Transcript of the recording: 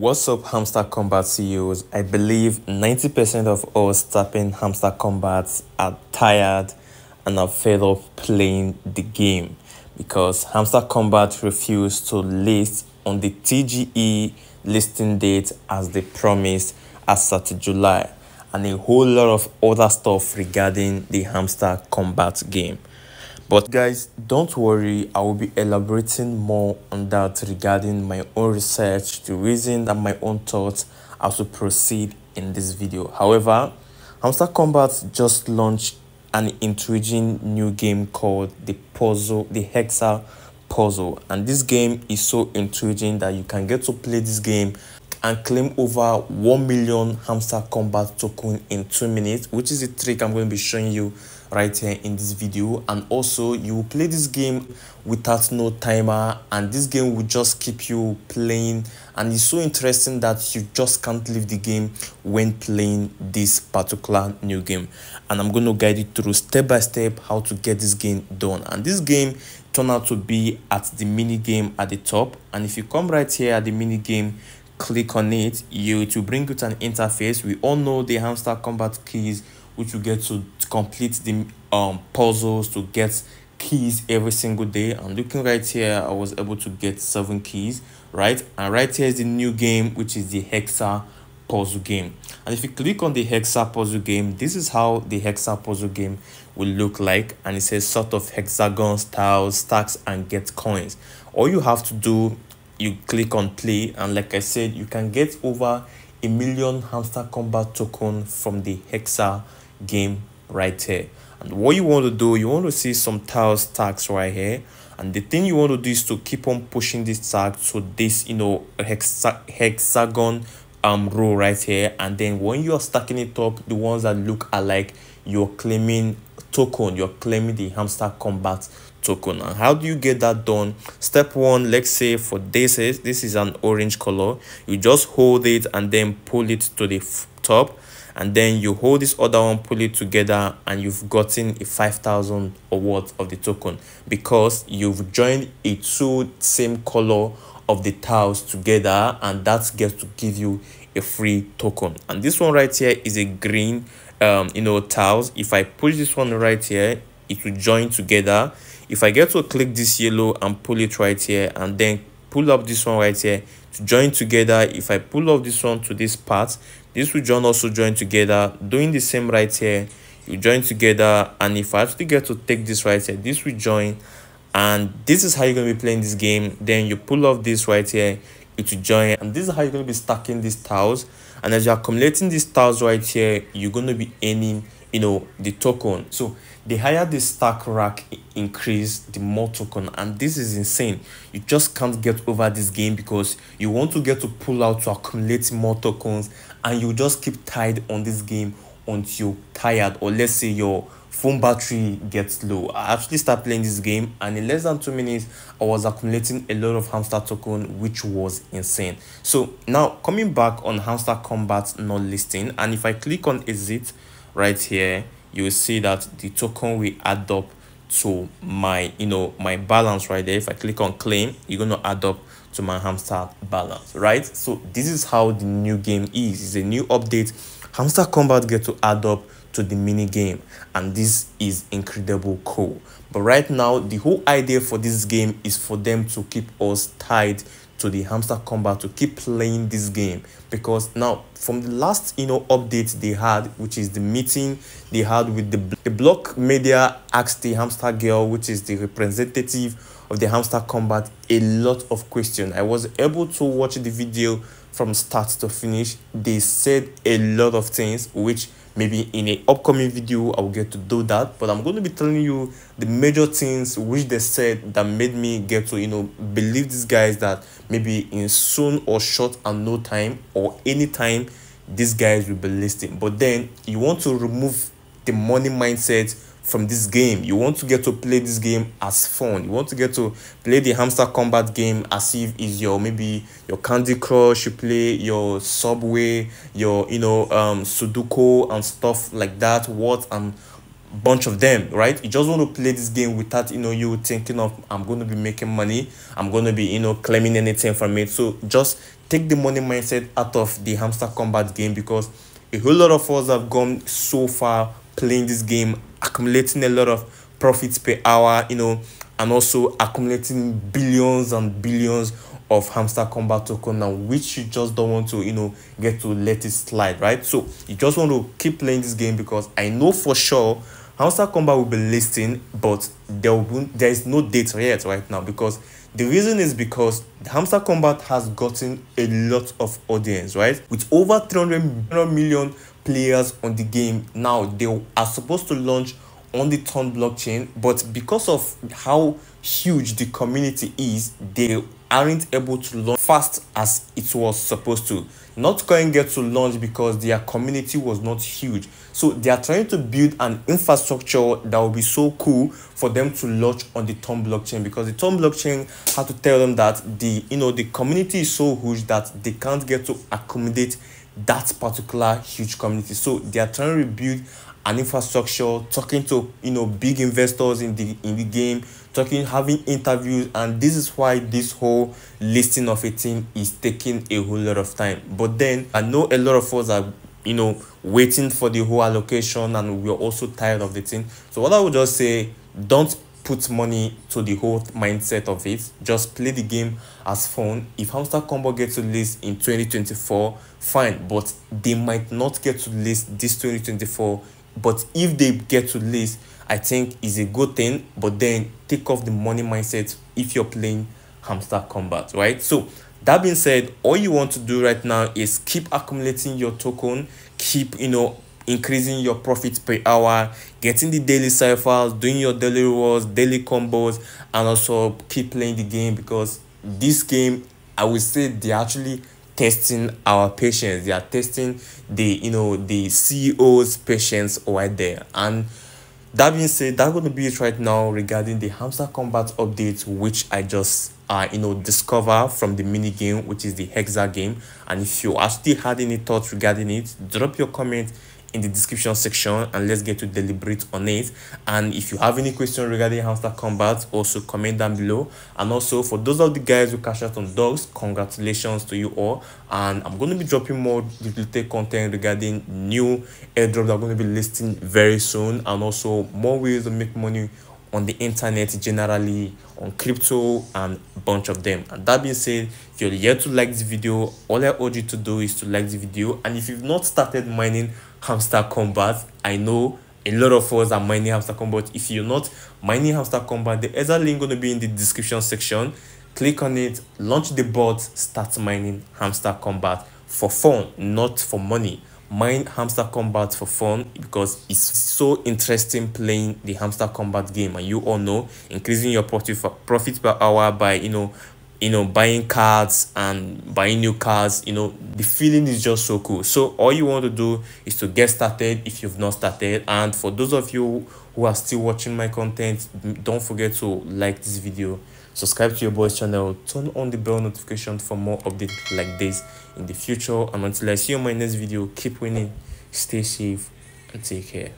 What's up, Hamster Kombat CEOs? I believe 90% of us tapping Hamster Kombat are tired and are fed up playing the game because Hamster Kombat refused to list on the TGE listing date as they promised as at July and a whole lot of other stuff regarding the Hamster Kombat game. But guys, don't worry, I will be elaborating more on that regarding my own research, the reason and my own thoughts as we proceed in this video. However, Hamster Kombat just launched an intriguing new game called the puzzle, the Hexa puzzle. And this game is so intriguing that you can get to play this game and claim over 1 million hamster kombat token in 2 minutes which is a trick i'm going to be showing you right here in this video. And also you will play this game without no timer. And this game will just keep you playing. And it's so interesting that you just can't leave the game when playing this particular new game. And i'm going to guide you through step by step how to get this game done. And this game turned out to be at the mini game at the top. And if you come right here at the mini game click on it. You to bring you to an interface. We all know the hamster kombat keys which you get to complete the um puzzles to get keys every single day. And looking right here i was able to get seven keys right? And right here is the new game which is the hexa puzzle game. And if you click on the hexa puzzle game this is how the hexa puzzle game will look like. And it says sort of hexagon style stacks and get coins. All you have to do you click on play. And like i said you can get over a million hamster kombat token from the hexa game right here. And what you want to do you want to see some tile stacks right here. And the thing you want to do is to keep on pushing this tag to this you know hexa hexagon um row right here. And then when you're stacking it up the ones that look alike you're claiming token. You're claiming the hamster kombat token. And how do you get that done? Step one let's say for this is this is an orange color. You just hold it and then pull it to the top and then you hold this other one pull it together and you've gotten a 5000 or worth of the token because you've joined a two same color of the tiles together and that gets to give you a free token. And this one right here is a green um you know tiles. If i push this one right here it will join together. If i get to click this yellow and pull it right here and then pull up this one right here to join together. If i pull up this one to this part this will join also join together doing the same right here. You join together and if i actually get to take this right here this will join and this is how you're going to be playing this game. Then you pull off this right here it will join and this is how you're going to be stacking these tiles. And as you're accumulating these tiles right here you're going to be earning you know the token. So the higher the stack rack increase the more token. And this is insane. You just can't get over this game because you want to get to pull out to accumulate more tokens and you just keep tied on this game until you're tired or let's say your phone battery gets low. I actually start playing this game and in less than two minutes i was accumulating a lot of hamster token which was insane. So now coming back on hamster kombat not listing and if i click on exit right here you will see that the token will add up to my you know my balance right there. If i click on claim you're going to add up to my hamster balance right? So this is how the new game is. It's a new update. Hamster Kombat get to add up to the mini game and this is incredible cool. But right now the whole idea for this game is for them to keep us tied to the hamster kombat to keep playing this game. Because now from the last you know update they had which is the meeting they had with the, the block media asked the hamster girl which is the representative of the hamster combat a lot of questions i was able to watch the video from start to finish they said a lot of things which maybe in a upcoming video i will get to do that but i'm going to be telling you the major things which they said that made me get to you know believe these guys that maybe in soon or short and no time or any time these guys will be listing but then you want to remove the money mindset from this game. You want to get to play this game as fun. You want to get to play the hamster kombat game as if is your maybe your candy crush you play your subway your you know um sudoku and stuff like that what and bunch of them right? You just want to play this game without you know you thinking of i'm going to be making money i'm going to be you know claiming anything from it. So just take the money mindset out of the hamster kombat game because a whole lot of us have gone so far playing this game accumulating a lot of profits per hour you know and also accumulating billions and billions of hamster kombat token now which you just don't want to you know get to let it slide right? So you just want to keep playing this game because i know for sure hamster kombat will be listing but there will there is no date yet right now because the reason is because hamster kombat has gotten a lot of audience right? With over 300 million players on the game now they are supposed to launch on the Ton blockchain, but because of how huge the community is, they aren't able to launch fast as it was supposed to. Not going to get to launch because their community was not huge. So they are trying to build an infrastructure that will be so cool for them to launch on the Ton blockchain because the Ton blockchain had to tell them that the you know the community is so huge that they can't get to accommodate that particular huge community. So they are trying to rebuild an infrastructure, talking to you know big investors in the in the game, talking, having interviews, and this is why this whole listing of a team is taking a whole lot of time. But then I know a lot of us are you know waiting for the whole allocation, and we're also tired of the thing. So what I would just say, don't put money to the whole mindset of it. Just play the game as fun. If Hamster Combo gets to list in 2024, fine, but they might not get to list this 2024 but if they get to list, I think is a good thing. But then take off the money mindset if you're playing hamster kombat, right? So that being said, all you want to do right now is keep accumulating your token, keep you know increasing your profit per hour, getting the daily ciphers, doing your daily rewards, daily combos, and also keep playing the game because this game, I would say, they actually testing our patience they are testing the you know the ceo's patience right there. And that being said that's going to be it right now regarding the hamster kombat update which i just uh you know discover from the mini game which is the hexa game. And if you are still had any thoughts regarding it drop your comment in the description section and let's get to deliberate on it. And if you have any question regarding hamster kombat also comment down below. And also for those of the guys who cash out on dogs congratulations to you all. And i'm going to be dropping more detailed content regarding new airdrops that are going to be listing very soon. And also more ways to make money on the internet generally on crypto and a bunch of them. And that being said if you're yet to like this video. All i urge you to do is to like the video. And if you've not started mining hamster kombat i know a lot of us are mining hamster kombat if you're not mining hamster kombat the other link going to be in the description section. Click on it launch the bot start mining hamster kombat for fun not for money mine hamster kombat for fun because it's so interesting playing the hamster kombat game and you all know increasing your profit profit per hour by you know you know buying cards and buying new cards you know the feeling is just so cool. So all you want to do is to get started if you've not started. And for those of you who are still watching my content don't forget to like this video subscribe to your boys channel. Turn on the bell notification for more updates like this. In the future and until i see you in my next video. Keep winning. Stay safe and take care